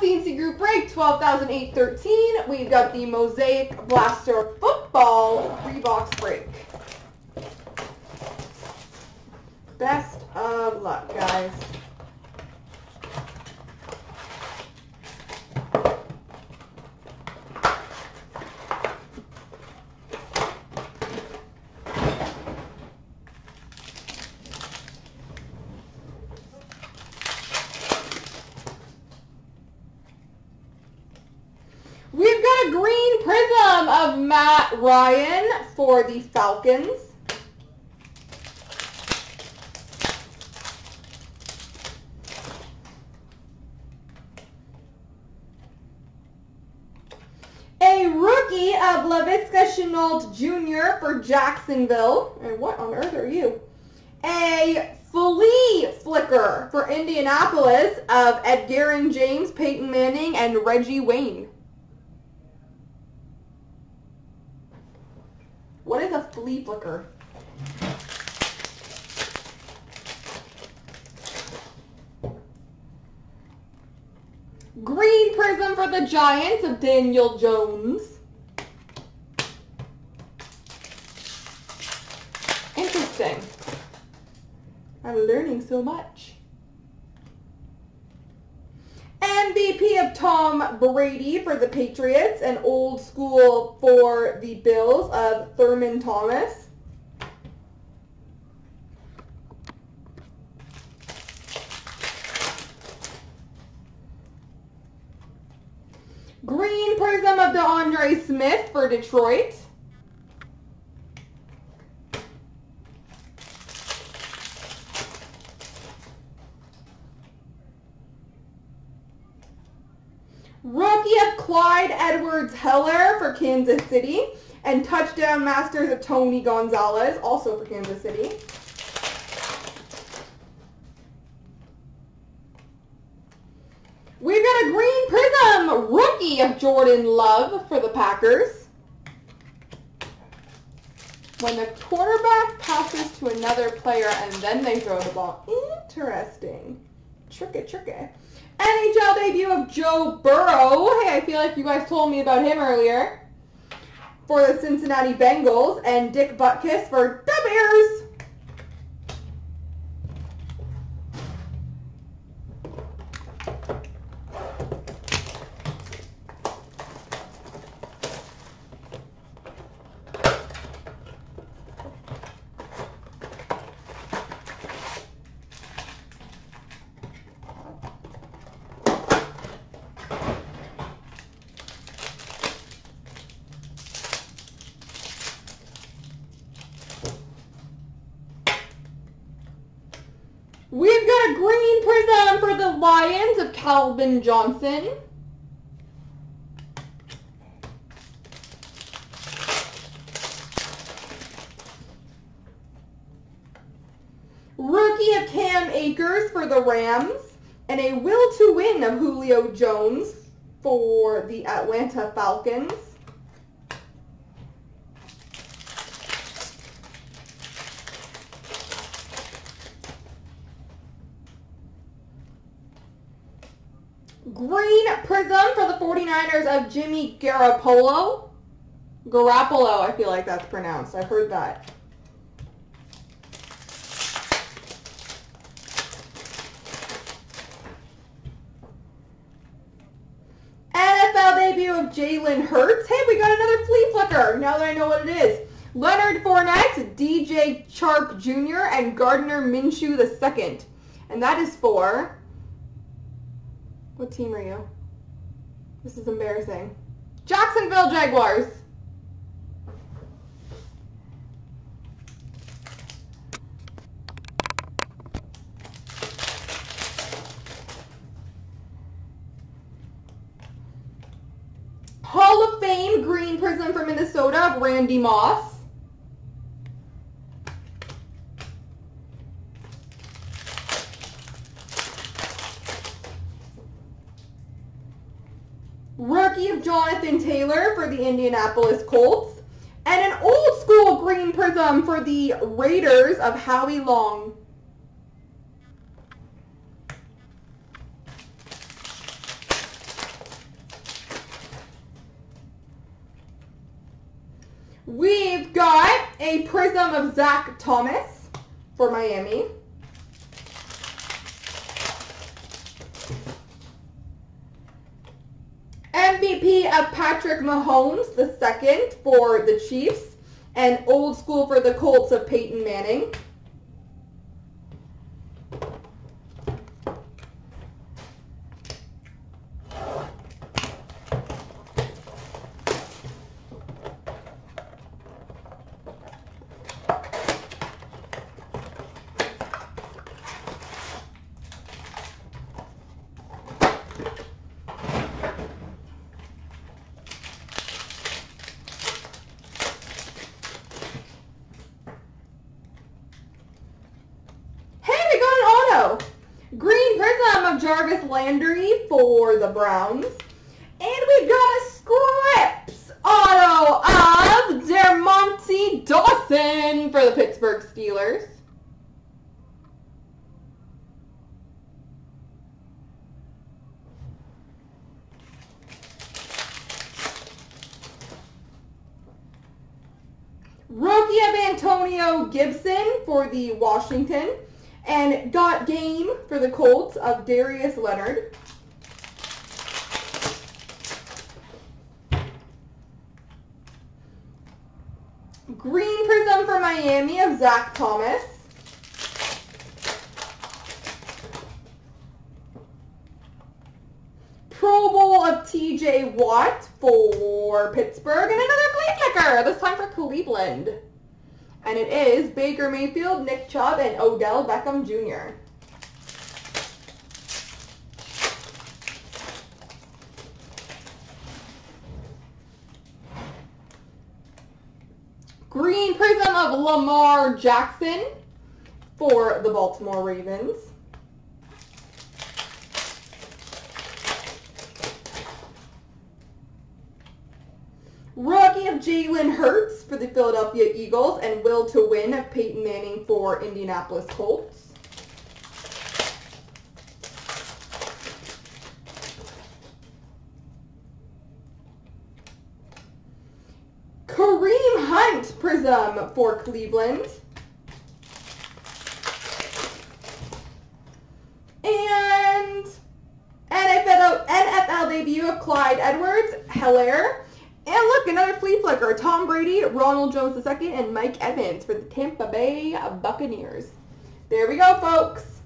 CNC Group Break 12,813. We've got the Mosaic Blaster Football three-box break. Best of luck, guys. We've got a green prism of Matt Ryan for the Falcons. A rookie of Laviska Shenault Jr. for Jacksonville. And what on earth are you? A flea flicker for Indianapolis of Edgerrin James, Peyton Manning, and Reggie Wayne. What is a flea flicker? Green prism for the Giants of Daniel Jones. Interesting. I'm learning so much. MVP of Tom Brady for the Patriots and old school for the Bills of Thurman Thomas. Green prism of D'Andre Swift for Detroit. Rookie of Clyde Edwards-Helaire for Kansas City. And touchdown masters of Tony Gonzalez, also for Kansas City. We've got a green prism rookie of Jordan Love for the Packers. When the quarterback passes to another player and then they throw the ball. Interesting. Tricky, tricky. NFL debut of Joe Burrow. Hey, I feel like you guys told me about him earlier. For the Cincinnati Bengals. And Dick Butkus for the Bears. We've got a green prism for the Lions of Calvin Johnson. Rookie of Cam Akers for the Rams. And a will to win of Julio Jones for the Atlanta Falcons. Green prism for the 49ers of Jimmy Garoppolo. Garoppolo, I feel like that's pronounced. I've heard that. NFL debut of Jalen Hurts. Hey, we got another flea flicker now that I know what it is. Leonard Fournette, DJ Chark Jr., and Gardner Minshew II. And that is for what team are you? This is embarrassing. Jacksonville Jaguars. Hall of Fame green prism for Minnesota Randy Moss. rookie of Jonathan Taylor for the Indianapolis Colts, and an old school green prism for the Raiders of Howie Long. We've got a prism of Zach Thomas for Miami. MVP of Patrick Mahomes, the second for the Chiefs, and old school for the Colts of Peyton Manning. Green Prism of Jarvis Landry for the Browns. And we've got a Scripts auto of Dermontti Dawson for the Pittsburgh Steelers. Rookie of Antonio Gibson for the Washington. And got game for the Colts of Darius Leonard. Green Prism for Miami of Zach Thomas. Pro Bowl of TJ Watt for Pittsburgh. And another flea flicker, this time for Cleveland. And it is Baker Mayfield, Nick Chubb, and Odell Beckham Jr. Green Prism of Lamar Jackson for the Baltimore Ravens. Rookie of Jalen Hurts for the Philadelphia Eagles and Will to Win of Peyton Manning for Indianapolis Colts. Kareem Hunt Prism for Cleveland. And NFL, NFL debut of Clyde Edwards, Helaire. And look, another flea flicker. Tom Brady, Ronald Jones II, and Mike Evans for the Tampa Bay Buccaneers. There we go, folks.